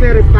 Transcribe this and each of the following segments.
Duterte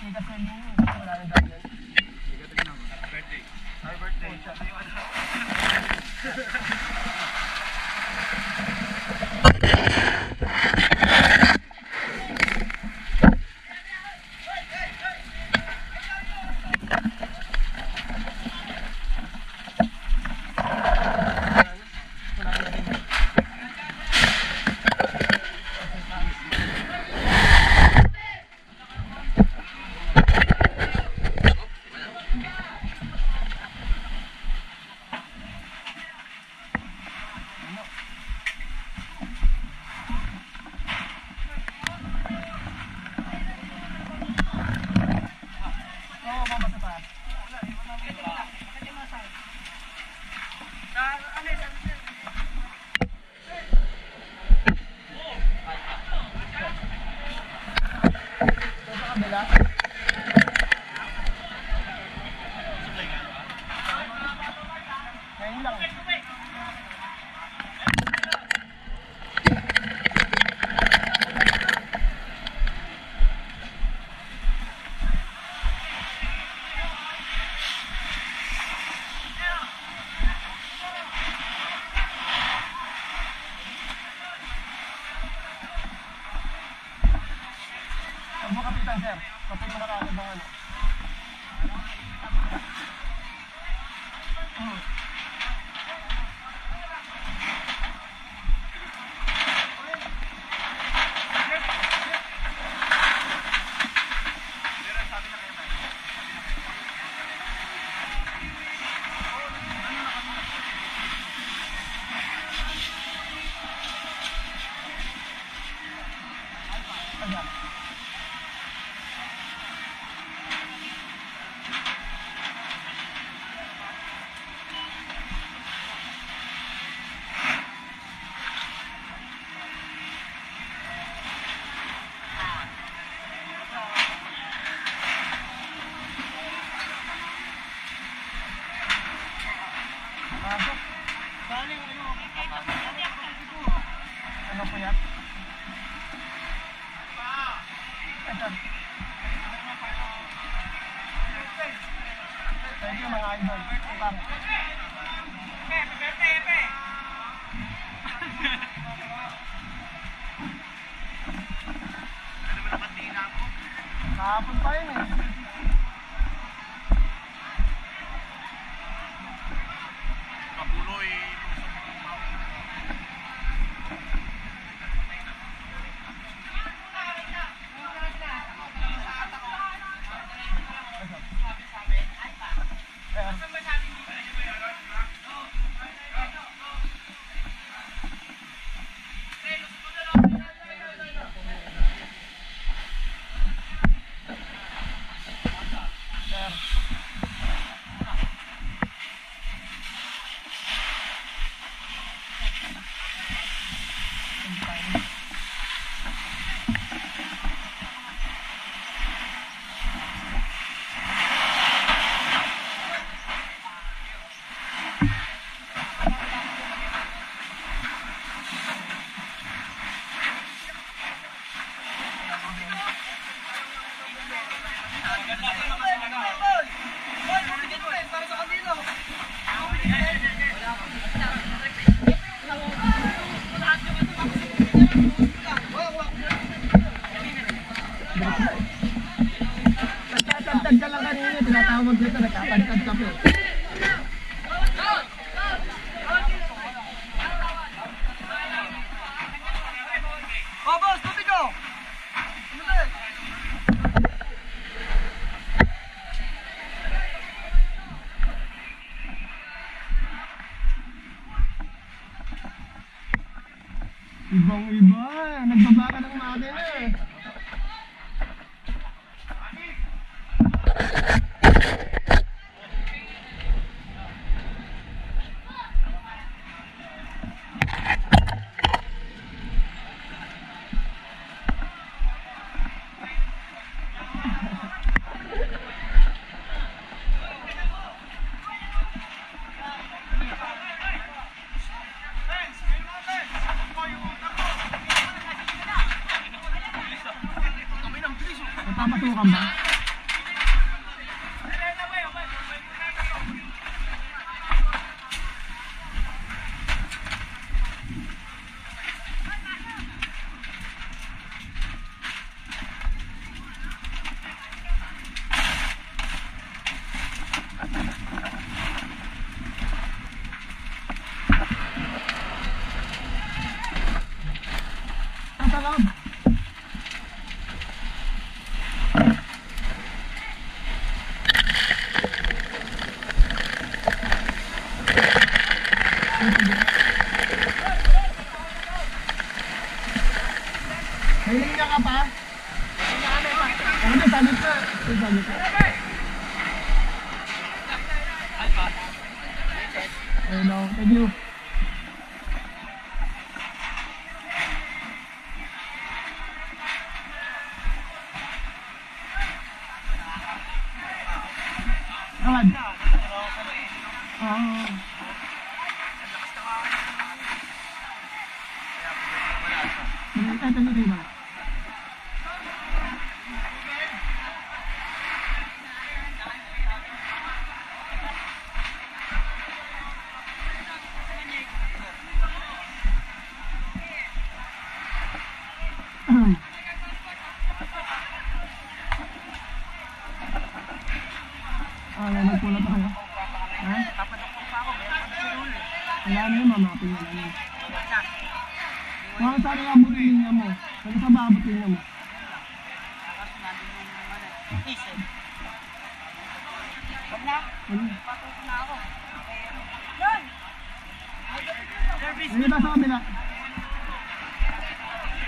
tigas na yung lungo. Wala na dahil yan. Birthday. Our birthday. Our birthday. Patay mo ka na ano? Kahapon pa yun eh. Mama.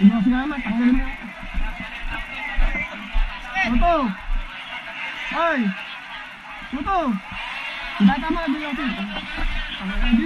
Ini masih lama tak boleh ni. Tutup. Hai. Tutup. Kita tambah lagi waktu. Tambah lagi.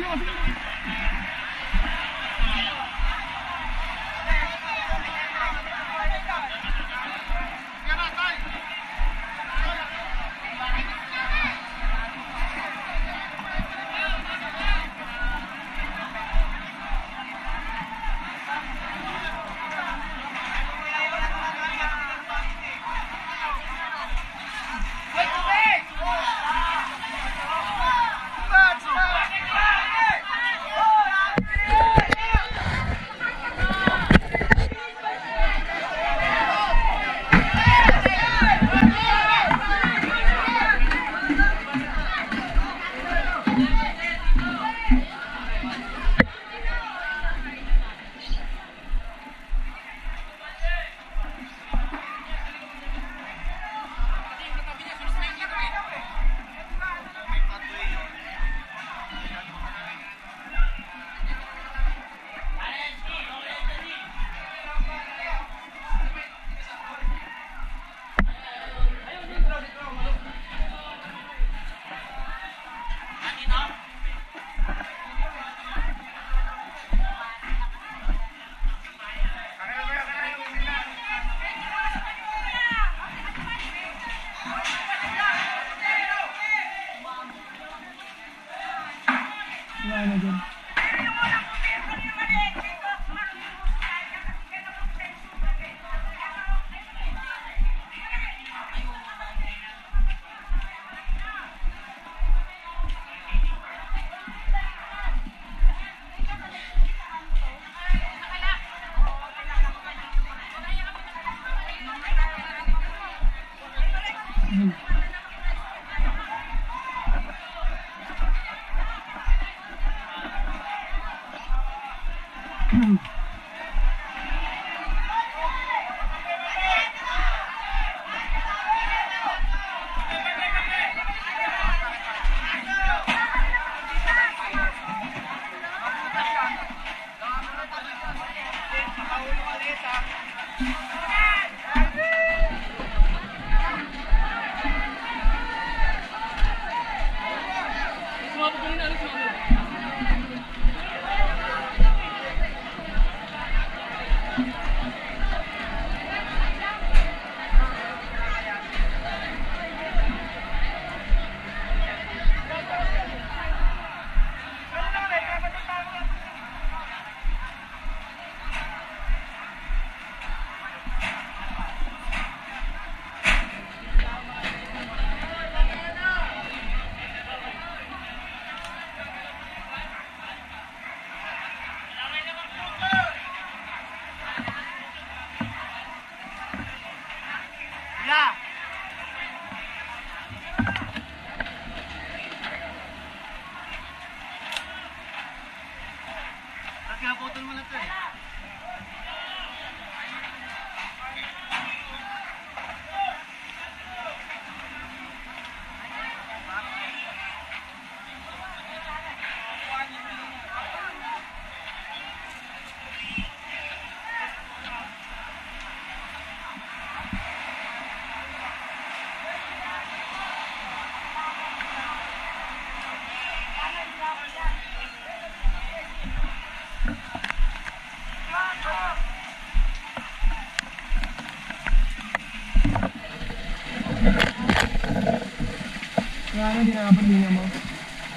Na dapat linya mo.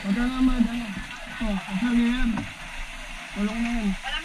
Huwag ka naman, ano. Oh, kasi yan. Kulong na yan. Palamigin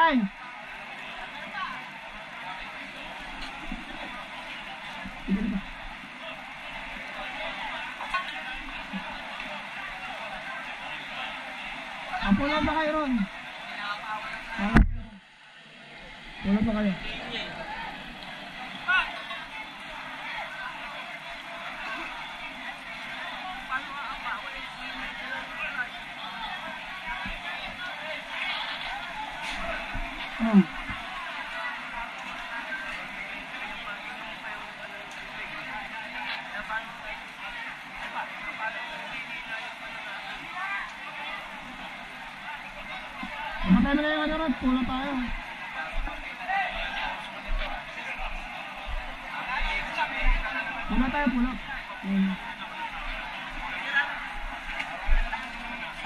Dito. Apo na ba kayo ron? Wala pa kayo. Pula tayo, pula. Hmm.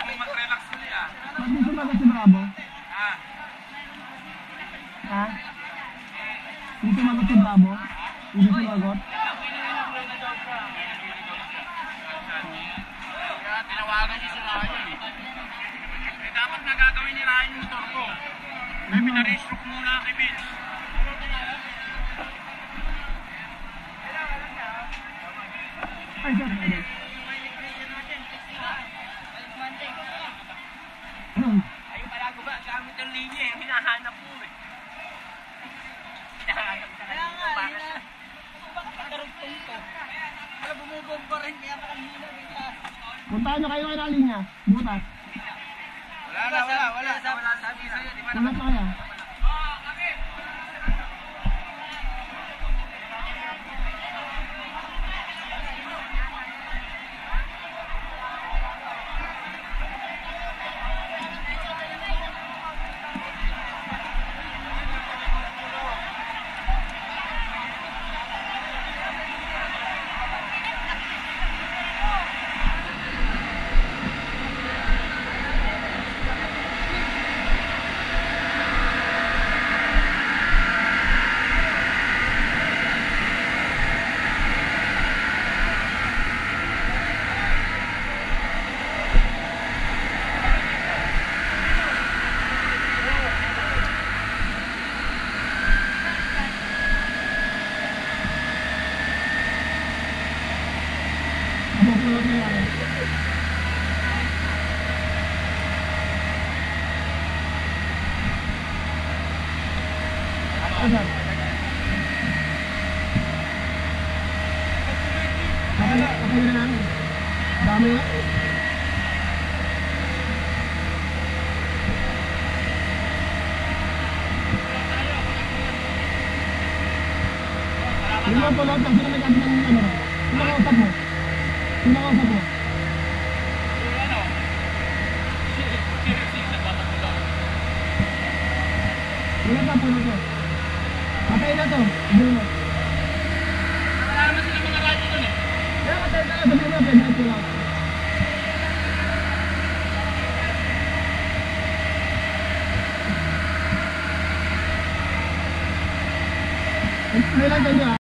Mag-relax mo niya. Di sumagot si Bravo? Ang linya eh. Hinahanap mo eh. Hinahanap ka na linya para sa... Bakit nakarugtong to? Wala bumubomba rin kaya parang hila bigla. Puntahan nyo kayo kayo ng linya. Butas. Wala na, wala, wala. Wala sabi sa'yo? Ulat na kaya. Dami. Ini apa lagi? Ini apa lagi? Ini apa lagi? Ini apa lagi?